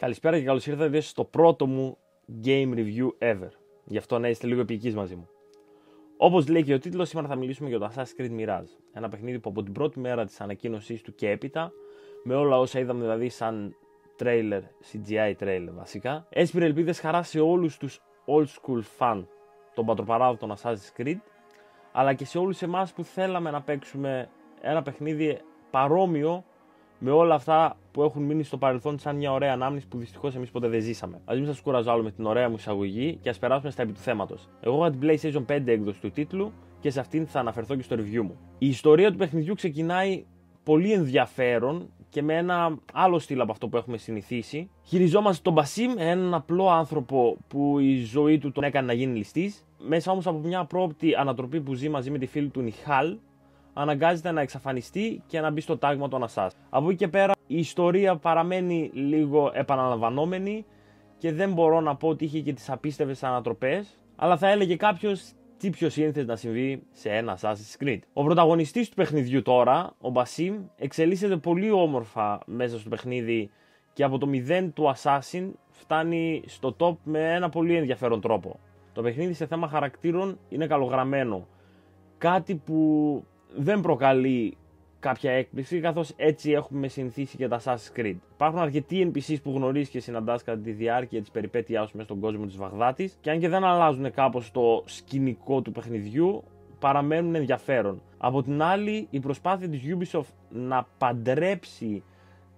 Καλησπέρα και καλώς ήρθατε στο πρώτο μου game review ever. Γι' αυτό να είστε λίγο επικείς μαζί μου. Όπως λέει και ο τίτλος, σήμερα θα μιλήσουμε για το Assassin's Creed Mirage. Ένα παιχνίδι που από την πρώτη μέρα της ανακοίνωσής του και έπειτα, με όλα όσα είδαμε δηλαδή σαν trailer, CGI trailer βασικά, έσπηρε ελπίδες χαρά σε όλους τους old school fan των πατροπαράδων των Assassin's Creed, αλλά και σε όλους εμάς που θέλαμε να παίξουμε ένα παιχνίδι παρόμοιο με όλα αυτά που έχουν μείνει στο παρελθόν σαν μια ωραία ανάμνηση που δυστυχώς εμείς ποτέ δεν ζήσαμε. Α μην σας κουράζω άλλο με την ωραία μου εισαγωγή και ας περάσουμε στα επί του θέματος. Εγώ είχα την PlayStation 5 έκδοση του τίτλου και σε αυτήν θα αναφερθώ και στο review μου. Η ιστορία του παιχνιδιού ξεκινάει πολύ ενδιαφέρον και με ένα άλλο στυλ από αυτό που έχουμε συνηθίσει. Χειριζόμαστε τον Μπασίμ, έναν απλό άνθρωπο που η ζωή του τον έκανε να γίνει ληστής. Μέσα όμως από μια πρόοπτη ανατροπή που ζει μαζί με τη φίλη του Νιχάλ, αναγκάζεται να εξαφανιστεί και να μπει στο τάγμα των Ασάς. Από εκεί και πέρα η ιστορία παραμένει λίγο επαναλαμβανόμενη και δεν μπορώ να πω ότι είχε και τις απίστευτες ανατροπές, αλλά θα έλεγε κάποιος τι πιο σύνθετο να συμβεί σε ένα Assassin's Creed. Ο πρωταγωνιστής του παιχνιδιού τώρα, ο Μπασίμ, εξελίσσεται πολύ όμορφα μέσα στο παιχνίδι και από το 0 του Assassin φτάνει στο top με ένα πολύ ενδιαφέρον τρόπο. Το παιχνίδι σε θέμα χαρακτήρων είναι καλογραμμένο. Κάτι που δεν προκαλεί κάποια έκπληξη, καθώς έτσι έχουμε συνηθίσει και τα Assassin's Creed. Υπάρχουν αρκετοί NPCs που γνωρίζεις και συναντάς κατά τη διάρκεια της περιπέτειάς σου μέσα στον κόσμο της Βαγδάτης, και αν και δεν αλλάζουν κάπως το σκηνικό του παιχνιδιού, παραμένουν ενδιαφέρον. Από την άλλη, η προσπάθεια της Ubisoft να παντρέψει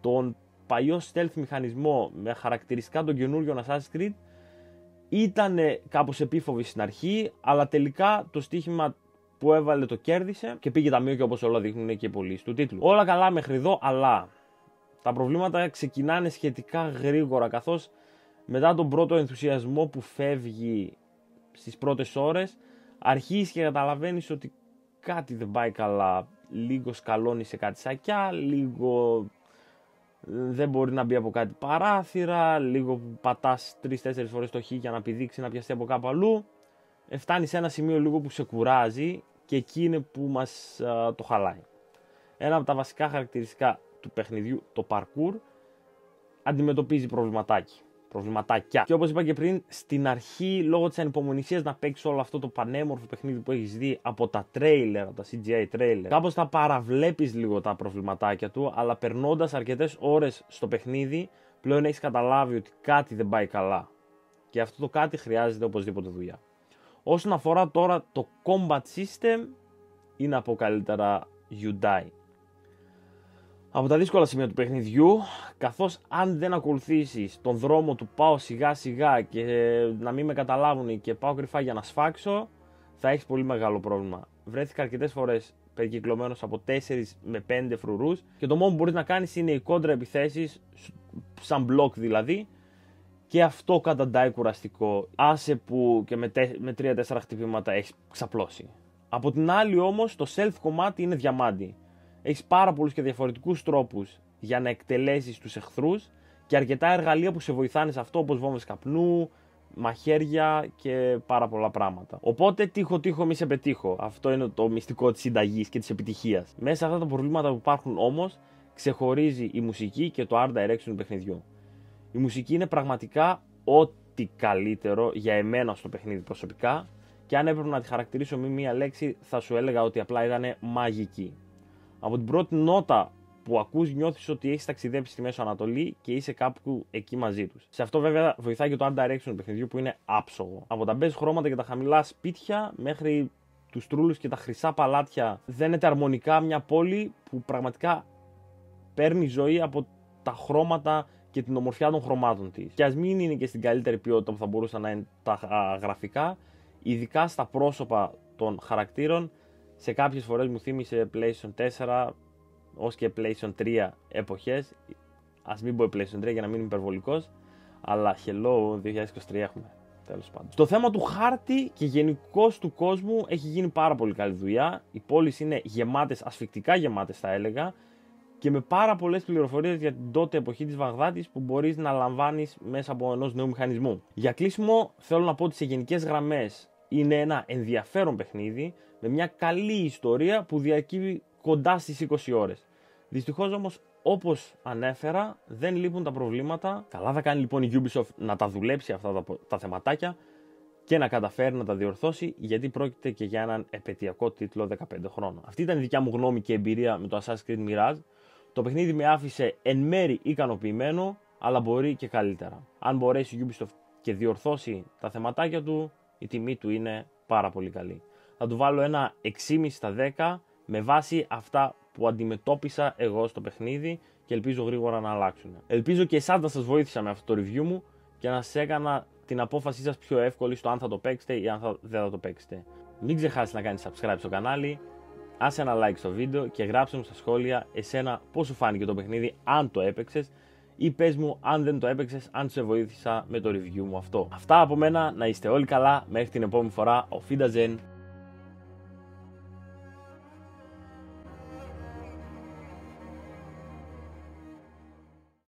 τον παλιό stealth μηχανισμό με χαρακτηριστικά τον καινούριο Assassin's Creed ήταν κάπως επίφοβη στην αρχή, αλλά τελικά το στοίχημα που έβαλε το κέρδισε και πήγε ταμείο και όπως όλα δείχνουν και οι πωλήσει του τίτλους. Όλα καλά μέχρι εδώ, αλλά τα προβλήματα ξεκινάνε σχετικά γρήγορα καθώς μετά τον πρώτο ενθουσιασμό που φεύγει στις πρώτες ώρες αρχίζεις και καταλαβαίνεις ότι κάτι δεν πάει καλά. Λίγο σκαλώνει σε κάτι σακιά, λίγο δεν μπορεί να μπει από κάτι παράθυρα, λίγο που πατάς 3-4 φορές το χ για να πηδήξει να πιαστεί από κάπου αλλού. Ε, φτάνει σε ένα σημείο λίγο που σε κουράζει και εκεί είναι που μας το χαλάει. Ένα από τα βασικά χαρακτηριστικά του παιχνιδιού, το parkour, αντιμετωπίζει προβληματάκι. Προβληματάκια. Και όπως είπα και πριν, στην αρχή, λόγω της ανυπομονησίας να παίξει όλο αυτό το πανέμορφο παιχνίδι που έχεις δει από τα τρέιλερ, από τα CGI τρέιλερ, κάπως θα παραβλέπεις λίγο τα προβληματάκια του, αλλά περνώντας αρκετές ώρες στο παιχνίδι, πλέον έχεις καταλάβει ότι κάτι δεν πάει καλά. Και αυτό το κάτι χρειάζεται οπωσδήποτε δουλειά. Όσον αφορά τώρα το combat system, είναι από καλύτερα Udai. Από τα δύσκολα σημεία του παιχνιδιού, καθώς αν δεν ακολουθήσεις τον δρόμο του πάω σιγά σιγά και να μην με καταλάβουν και πάω κρυφά για να σφάξω, θα έχεις πολύ μεγάλο πρόβλημα. Βρέθηκα αρκετές φορές περικυκλωμένος από 4 με 5 φρουρούς και το μόνο που μπορείς να κάνεις είναι οι κόντρα επιθέσεις, σαν μπλοκ δηλαδή, και αυτό καταντάει κουραστικό. Άσε που και με, με 3-4 χτυπήματα έχεις ξαπλώσει. Από την άλλη όμως το self κομμάτι είναι διαμάντι. Έχεις πάρα πολλούς και διαφορετικούς τρόπους για να εκτελέσεις τους εχθρούς και αρκετά εργαλεία που σε βοηθάνε σε αυτό όπως βόμβες καπνού, μαχαίρια και πάρα πολλά πράγματα. Οπότε τύχο τύχο μη σε πετύχω. Αυτό είναι το μυστικό της συνταγής και της επιτυχίας. Μέσα σε αυτά τα προβλήματα που υπάρχουν όμως ξεχωρίζει η μουσική και το art direction του παιχνιδιού. Η μουσική είναι πραγματικά ό,τι καλύτερο για εμένα στο παιχνίδι προσωπικά και αν έπρεπε να τη χαρακτηρίσω με μία λέξη θα σου έλεγα ότι απλά ήταν μαγική. Από την πρώτη νότα που ακούς νιώθεις ότι έχεις ταξιδέψει στη Μέσο Ανατολή και είσαι κάπου εκεί μαζί τους. Σε αυτό βέβαια βοηθάει και το art direction του παιχνιδιού που είναι άψογο. Από τα μπέζ χρώματα και τα χαμηλά σπίτια μέχρι τους τρούλους και τα χρυσά παλάτια δένεται αρμονικά μια πόλη που πραγματικά παίρνει ζωή από τα χρώματα και την ομορφιά των χρωμάτων της. Και ας μην είναι και στην καλύτερη ποιότητα που θα μπορούσαν να είναι τα γραφικά, ειδικά στα πρόσωπα των χαρακτήρων, σε κάποιες φορές μου θύμισε PlayStation 4 ως και PlayStation 3 εποχές. Α μην πω PlayStation 3 για να μην είμαι υπερβολικός, αλλά hello 2023 έχουμε. Τέλος πάντων. Στο θέμα του χάρτη και γενικώς του κόσμου έχει γίνει πάρα πολύ καλή δουλειά. Οι πόλεις είναι γεμάτες, ασφικτικά γεμάτες θα έλεγα και με πάρα πολλές πληροφορίες για την τότε εποχή της Βαγδάτης που μπορείς να λαμβάνεις μέσα από ενός νέου μηχανισμού. Για κλείσιμο, θέλω να πω ότι σε γενικές γραμμές είναι ένα ενδιαφέρον παιχνίδι με μια καλή ιστορία που διαρκεί κοντά στις 20 ώρες. Δυστυχώς όμως όπως ανέφερα, δεν λείπουν τα προβλήματα. Καλά θα κάνει λοιπόν η Ubisoft να τα δουλέψει αυτά τα, τα θεματάκια και να καταφέρει να τα διορθώσει, γιατί πρόκειται και για έναν επαιτειακό τίτλο 15 χρόνων. Αυτή ήταν η δικιά μου γνώμη και εμπειρία με το Assassin's Creed Mirage. Το παιχνίδι με άφησε εν μέρη ικανοποιημένο, αλλά μπορεί και καλύτερα. Αν μπορέσει η Ubisoft και διορθώσει τα θεματάκια του, η τιμή του είναι πάρα πολύ καλή. Θα του βάλω ένα 6,5 στα 10 με βάση αυτά που αντιμετώπισα εγώ στο παιχνίδι και ελπίζω γρήγορα να αλλάξουν. Ελπίζω και εσάς να σας βοήθησα με αυτό το review μου και να σας έκανα την απόφασή σας πιο εύκολη στο αν θα το παίξετε ή αν θα, δεν θα το παίξετε. Μην ξεχάσεις να κάνεις subscribe στο κανάλι, άσε ένα like στο βίντεο και γράψε μου στα σχόλια εσένα πώς σου φάνηκε το παιχνίδι αν το έπαιξες ή πες μου αν δεν το έπαιξες, αν σε βοήθησα με το review μου αυτό. Αυτά από μένα, να είστε όλοι καλά, μέχρι την επόμενη φορά, ο Φίντα